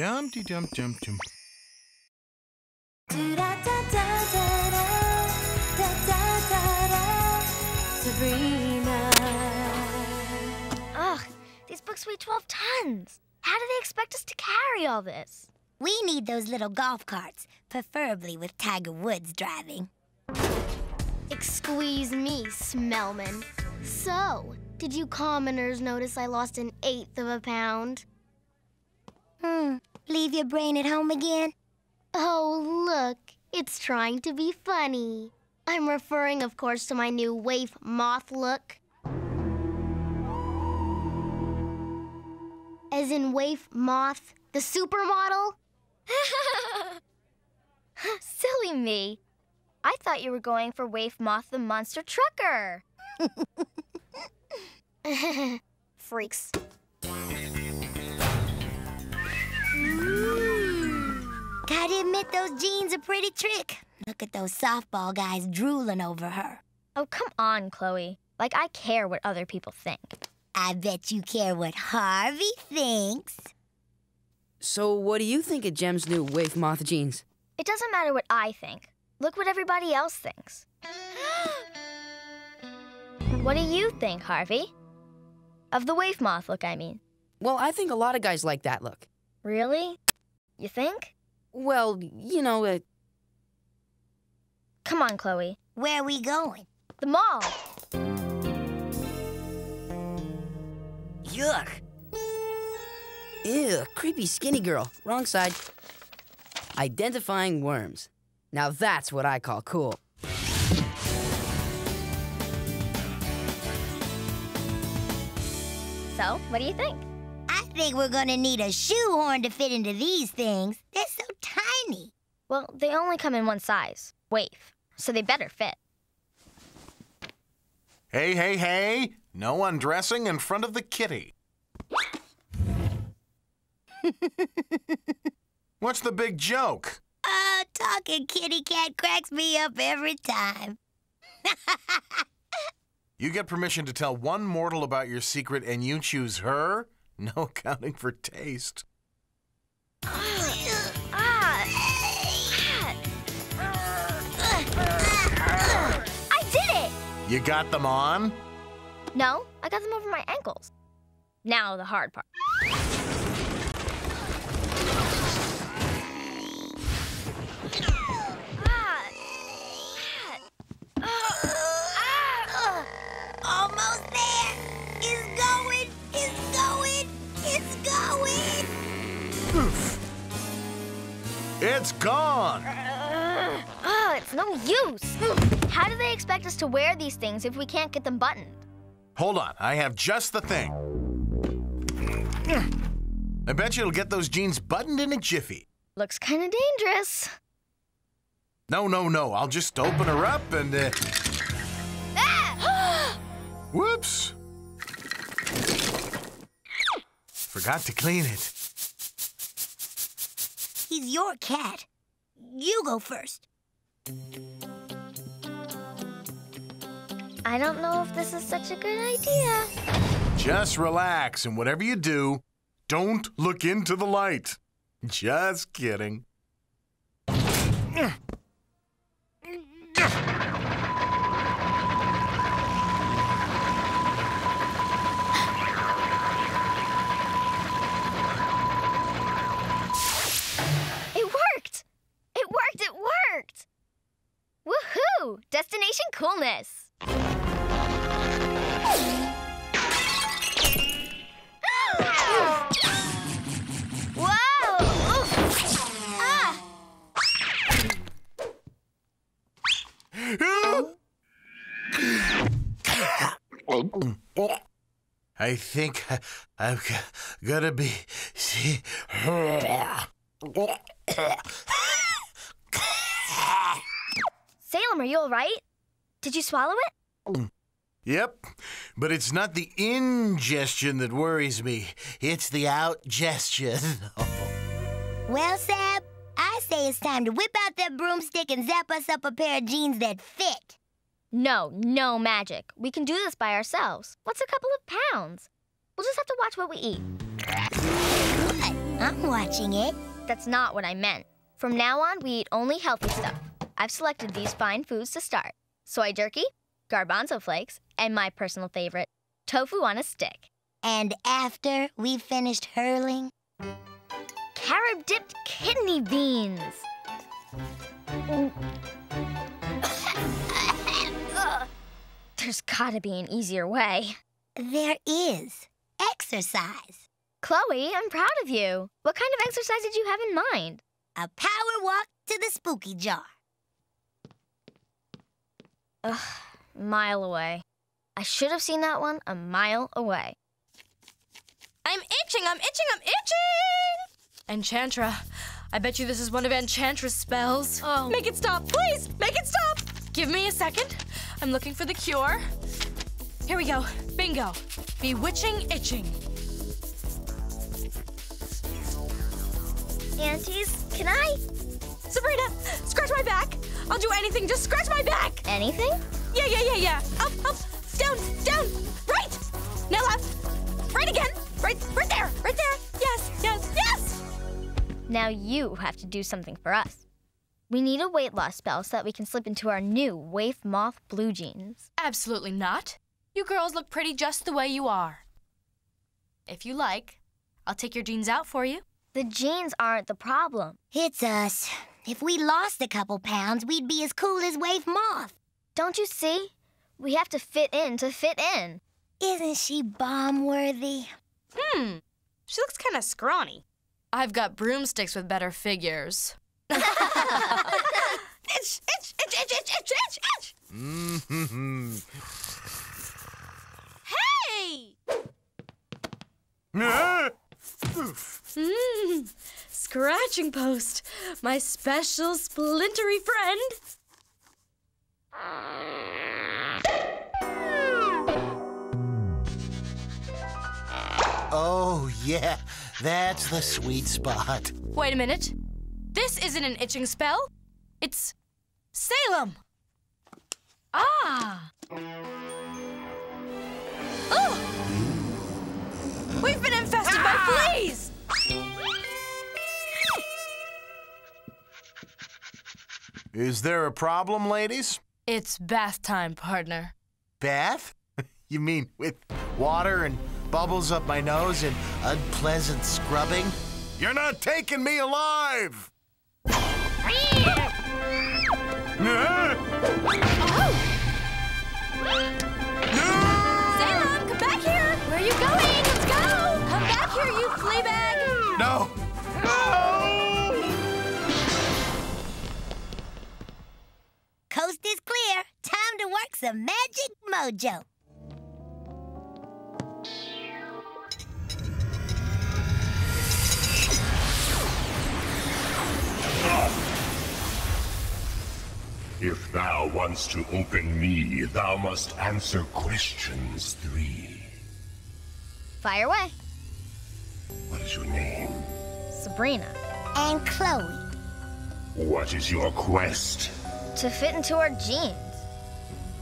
Dumpty dum dum dum. Sabrina. Ugh, these books weigh 12 tons. How do they expect us to carry all this? We need those little golf carts, preferably with Tiger Woods driving. Excuse me, Smellman. So, did you commoners notice I lost an eighth of a pound? Hmm. Leave your brain at home again? Oh, look. It's trying to be funny. I'm referring, of course, to my new waif moth look. As in waif moth, the supermodel? Silly me. I thought you were going for waif moth, the monster trucker. Freaks. Gotta admit, those jeans are pretty trick. Look at those softball guys drooling over her. Oh, come on, Chloe. Like, I care what other people think. I bet you care what Harvey thinks. So, what do you think of Gem's new Waif Moth jeans? It doesn't matter what I think. Look what everybody else thinks. what do you think, Harvey? Of the waif moth look, I mean. Well, I think a lot of guys like that look. Really? You think? Well, you know, uh, Come on, Chloe. Where are we going? The mall. yuck. Ew, creepy skinny girl. Wrong side. Identifying worms. Now that's what I call cool. So, what do you think? I think we're gonna need a shoehorn to fit into these things. They're so tiny. Well, they only come in one size, waif, so they better fit. Hey, hey, hey! No undressing in front of the kitty. What's the big joke? Uh, talking kitty cat cracks me up every time. You get permission to tell one mortal about your secret and you choose her? No accounting for taste. I did it! You got them on? No, I got them over my ankles. Now the hard part. It's gone! Oh, it's no use. How do they expect us to wear these things if we can't get them buttoned? Hold on, I have just the thing. I bet you it'll get those jeans buttoned in a jiffy. Looks kind of dangerous. No, no, no, I'll just open her up and. Uh, Ah! whoops! Forgot to clean it. He's your cat. You go first. I don't know if this is such a good idea. Just relax, and whatever you do, don't look into the light. Just kidding. It worked! It worked! It worked! Destination coolness! Whoa! Ah! I think I'm gonna be. Salem, are you all right? Did you swallow it? Yep, but it's not the ingestion that worries me. It's the outgestion. Well, Sab, I say it's time to whip out that broomstick and zap us up a pair of jeans that fit. No, no magic. We can do this by ourselves. What's a couple of pounds? We'll just have to watch what we eat. I'm watching it. That's not what I meant. From now on, we eat only healthy stuff. I've selected these fine foods to start soy jerky, garbanzo flakes, and my personal favorite, tofu on a stick. And after we finished hurling, Carob dipped kidney beans. There's gotta be an easier way. there is exercise. Chloe, I'm proud of you. What kind of exercise did you have in mind? A power walk to the Spookie jar. Ugh, mile away. I should have seen that one a mile away. I'm itching, I'm itching, I'm itching! Enchantra, I bet you this is one of Enchantra's spells. Oh. Make it stop, please! Make it stop! Give me a second. I'm looking for the cure. Here we go. Bingo. Bewitching itching. Aunties, can I? Sabrina, scratch my back. I'll do anything. Just scratch my back. Anything? Yeah, yeah, yeah, yeah. Up, up, down, down. Right. Now left. Right again. Right, right there. Right there. Yes, yes, yes. Now you have to do something for us. We need a weight loss spell so that we can slip into our new Waif Moth blue jeans. Absolutely not. You girls look pretty just the way you are. If you like, I'll take your jeans out for you. The jeans aren't the problem. It's us. If we lost a couple pounds, we'd be as cool as Waif Moth. Don't you see? We have to fit in to fit in. Isn't she bomb worthy? Hmm. She looks kind of scrawny. I've got broomsticks with better figures. itch, itch, itch, itch, itch, itch, itch, itch. Mm-hmm. Hey! Mm, scratching post, my special splintery friend. Oh, yeah, that's the sweet spot. Wait a minute. This isn't an itching spell. It's Salem. Ah. Oh! We've been infested by fleas! Is there a problem, ladies? It's bath time, partner. Bath? You mean with Water and bubbles up my nose and unpleasant scrubbing? You're not taking me alive! Salem, come back here! Where are you going? Let's go! Come back here, you flea bag! No! Coast is clear. Time to work some magic mojo. If thou wants to open me, thou must answer questions three. Fire away. What is your name? Sabrina. And Chloe. What is your quest? To fit into our jeans.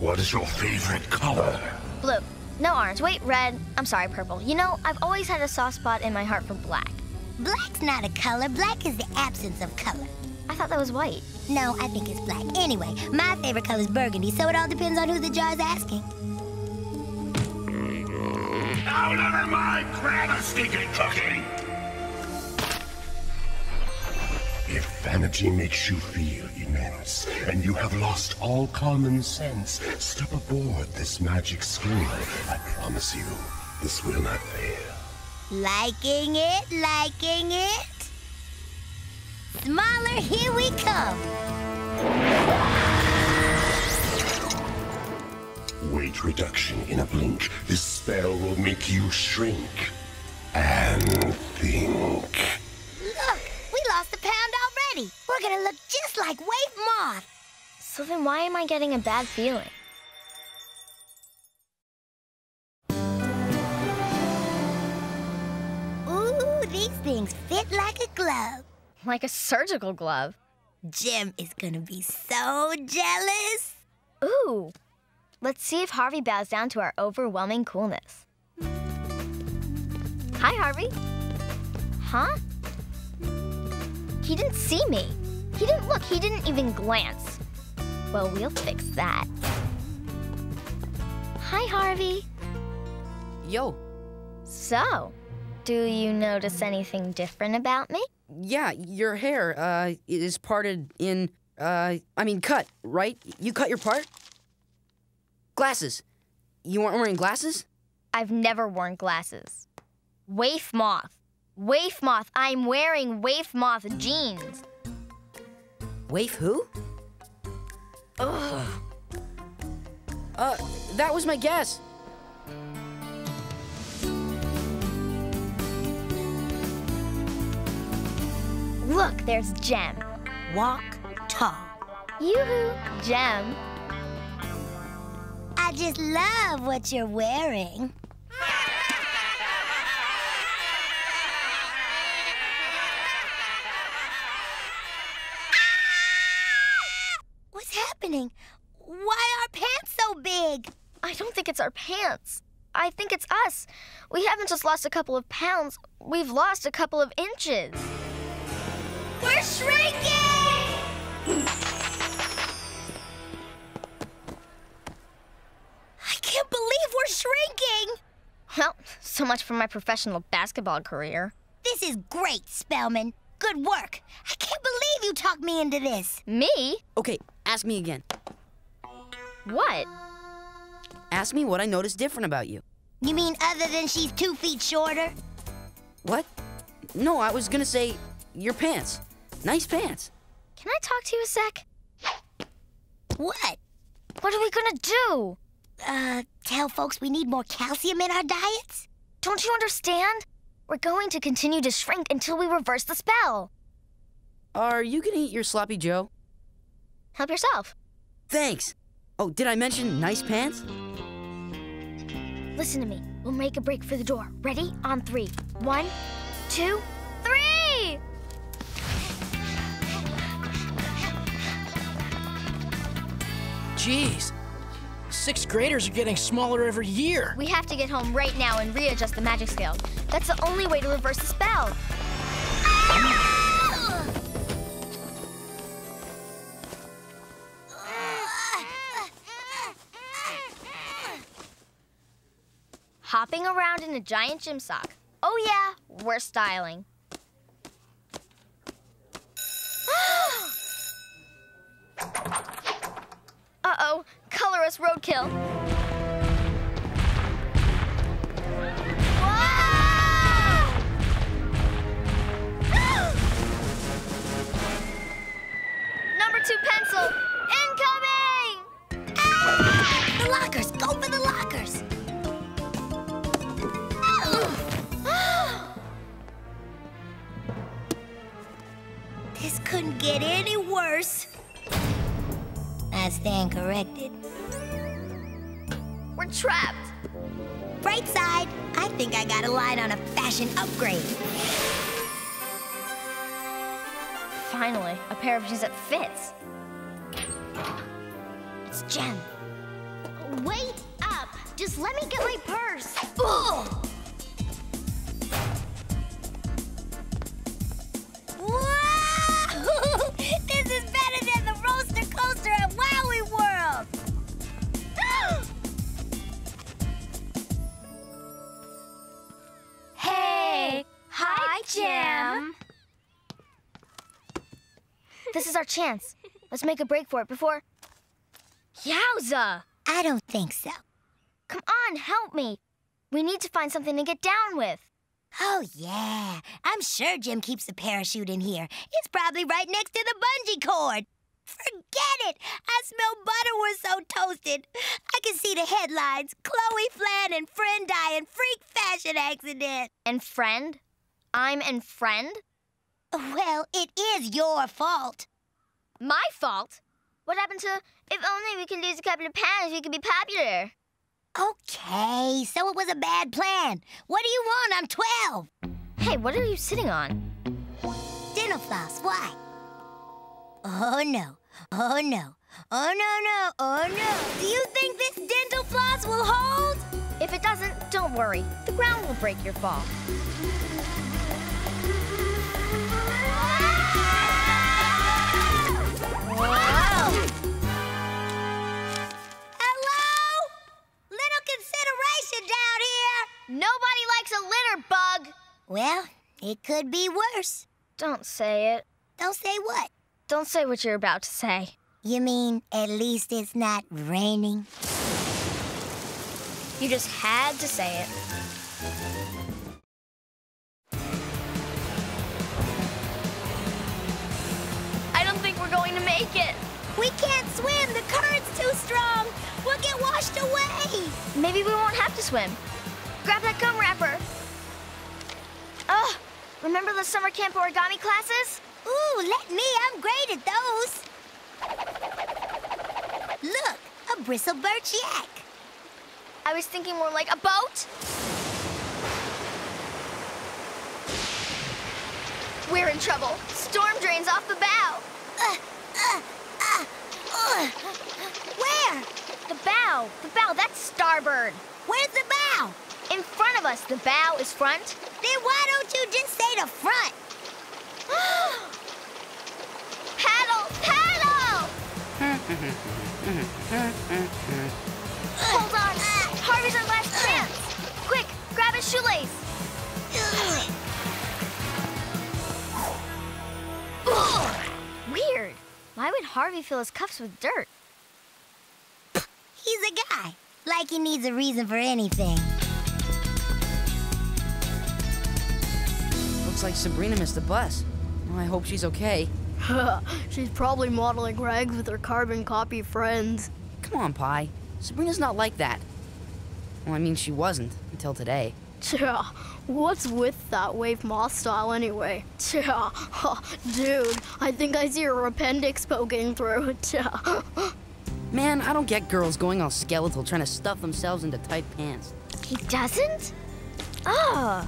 What is your favorite color? Blue. No orange. Wait, red. I'm sorry, purple. You know, I've always had a soft spot in my heart for black. Black's not a color. Black is the absence of color. I thought that was white. No, I think it's black. Anyway, my favorite color is burgundy, so it all depends on who the jar's asking. Out of my crab of stinking cooking! If vanity makes you feel and you have lost all common sense, step aboard this magic school. I promise you, this will not fail. Liking it, liking it. Smaller, here we come. Weight reduction in a blink. This spell will make you shrink and think. Look, we lost a already. We're gonna look just like Waif Moth. So then why am I getting a bad feeling? Ooh, these things fit like a glove. Like a surgical glove. Gem is gonna be so jealous. Ooh. Let's see if Harvey bows down to our overwhelming coolness. Hi, Harvey. Huh? He didn't see me. He didn't look. He didn't even glance. Well, we'll fix that. Hi, Harvey. Yo, So, do you notice anything different about me? yeah, your hair uh, is parted in, uh, I mean, cut, right? You cut your part? Glasses. You weren't wearing glasses? I've never worn glasses. Waif moth. Waif moth. I'm wearing waif moth jeans. Waif who? Ugh. Uh, that was my guess. Look, there's Gem. Walk tall. Yoo-hoo, Gem. I just love what you're wearing. I don't think it's our pants. I think it's us. We haven't just lost a couple of pounds, we've lost a couple of inches. We're shrinking! I can't believe we're shrinking! Well, so much for my professional basketball career. This is great, Spellman. Good work. I can't believe you talked me into this. Me? Okay, ask me again. What? Ask me what I noticed different about you. You mean other than she's two feet shorter? What? No, I was gonna say your pants. Nice pants. Can I talk to you a sec? What? What are we gonna do? Uh, tell folks we need more calcium in our diets? Don't you understand? We're going to continue to shrink until we reverse the spell. Are you gonna eat your sloppy Joe? Help yourself. Thanks. Oh, did I mention nice pants? Listen to me. We'll make a break for the door. Ready? On three. One, two, three! Jeez. Sixth graders are getting smaller every year. We have to get home right now and readjust the magic scale. That's the only way to reverse the spell. Ah! Hopping around in a giant gym sock. Oh yeah, we're styling. Uh-oh, colorless roadkill. Number two pencil, couldn't get any worse. I stand corrected. We're trapped. Bright side, I think I got a line on a fashion upgrade. Finally, a pair of jeans that fits. It's Jen. Wait up! Just let me get my purse. Ugh. Chance. Let's make a break for it before. Yowza! I don't think so. Come on, help me. We need to find something to get down with. Oh, yeah. I'm sure Gem keeps the parachute in here. It's probably right next to the bungee cord. Forget it! I smell butter we're so toasted. I can see the headlines Chloe Flynn and friend die in freak fashion accident. And friend? I'm and friend? Well, it is your fault. My fault? What happened to if only we could lose a couple of pounds, we could be popular? Okay, so it was a bad plan. What do you want? I'm 12. Hey, what are you sitting on? Dental floss, why? Oh, no. Oh, no. Oh, no, no. Oh, no. Do you think this dental floss will hold? If it doesn't, don't worry. The ground will break your fall. Hello? Little consideration down here. Nobody likes a litter bug. Well, it could be worse. Don't say it. Don't say what? Don't say what you're about to say. You mean at least it's not raining? You just had to say it. We're going to make it. We can't swim. The current's too strong. We'll get washed away. Maybe we won't have to swim. Grab that gum wrapper. Ugh, remember the summer camp origami classes? Ooh, let me. I'm great at those. Look, a bristle birch yak. I was thinking more like a boat. We're in trouble. Storm drains off the bow. Uh, uh, uh, uh. Where? The bow. The bow, that's starboard. Where's the bow? In front of us. The bow is front. Then why don't you just say the front? paddle! Paddle! Hold on. Harvey's our last chance. Quick, grab his shoelace. Harvey fill his cuffs with dirt? He's a guy. Like he needs a reason for anything. Looks like Sabrina missed the bus. Well, I hope she's okay. She's probably modeling rags with her carbon copy friends. Come on, Pi. Sabrina's not like that. Well, I mean, she wasn't until today. Yeah, what's with that waif moth style anyway? Yeah, dude, I think I see her appendix poking through. Yeah. Man, I don't get girls going all skeletal trying to stuff themselves into tight pants. He doesn't? Oh.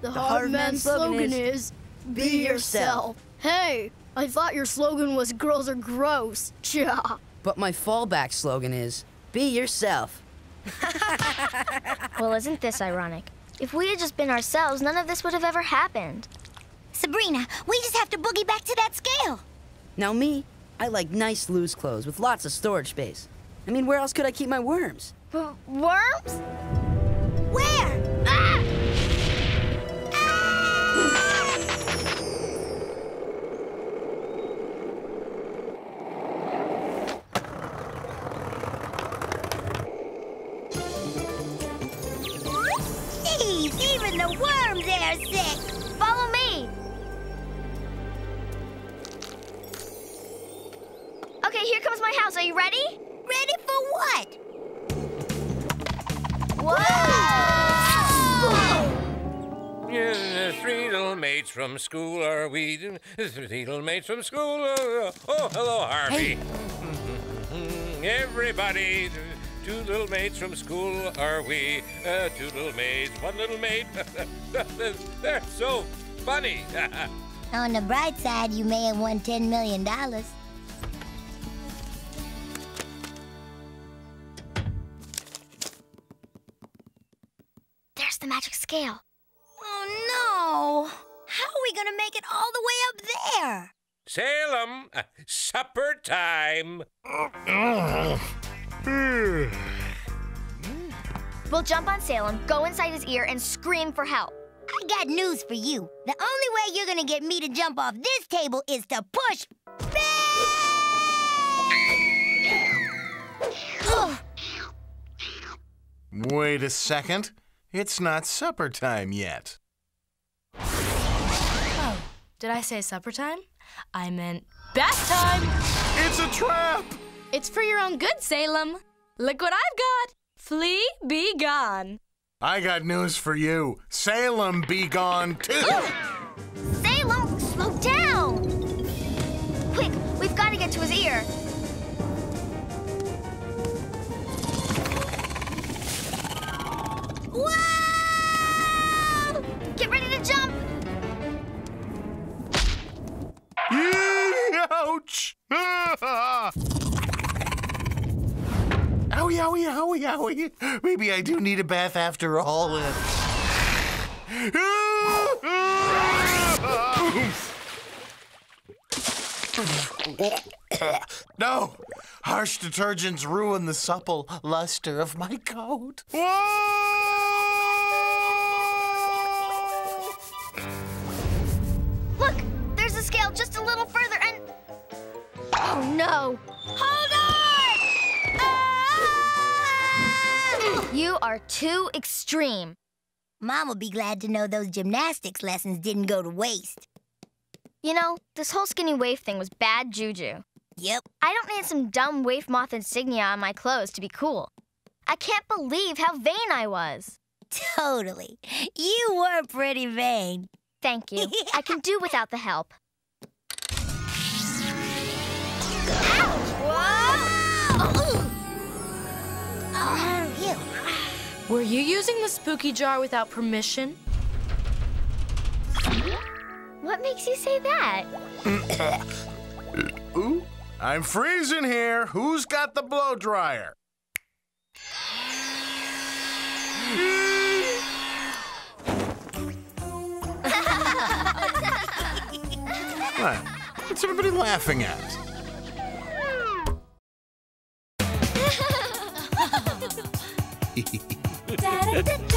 The, the hard, man slogan is, be yourself. Hey, I thought your slogan was girls are gross. Yeah. But my fallback slogan is, be yourself. well, isn't this ironic? If we had just been ourselves, none of this would have ever happened. Sabrina, we just have to boogie back to that scale. Now me, I like nice loose clothes with lots of storage space. I mean, where else could I keep my worms? W worms? Where? Ah! School are we? Three little mates from school. Oh, oh hello, Harvey. Hey. Everybody, two little mates from school are we? Uh, two little maids, one little mate. They're so funny. On the bright side, you may have won $10 million. There's the magic scale. No. How are we going to make it all the way up there? Salem, uh, supper time. We'll jump on Salem, go inside his ear, and scream for help. I got news for you. The only way you're gonna get me to jump off this table is to push Wait a second. It's not supper time yet. Did I say supper time? I meant bath time! It's a trap! It's for your own good, Salem. Look what I've got! Flea, be gone. I got news for you. Salem be gone too! Salem, slow down! Quick, we've got to get to his ear. Whoa! Get ready to jump! Ouch! Owie, owie, owie, owie. Maybe I do need a bath after all. no! Harsh detergents ruin the supple luster of my coat. Whoa! Oh no! Hold on! Ah! You are too extreme. Mom will be glad to know those gymnastics lessons didn't go to waste. You know, this whole skinny waif thing was bad juju. Yep. I don't need some dumb waif moth insignia on my clothes to be cool. I can't believe how vain I was. Totally. You were pretty vain. Thank you. I can do without the help. Were you using the Spookie jar without permission? What makes you say that? Ooh, I'm freezing here. Who's got the blow dryer? What? What's everybody laughing at? Ha ha ha!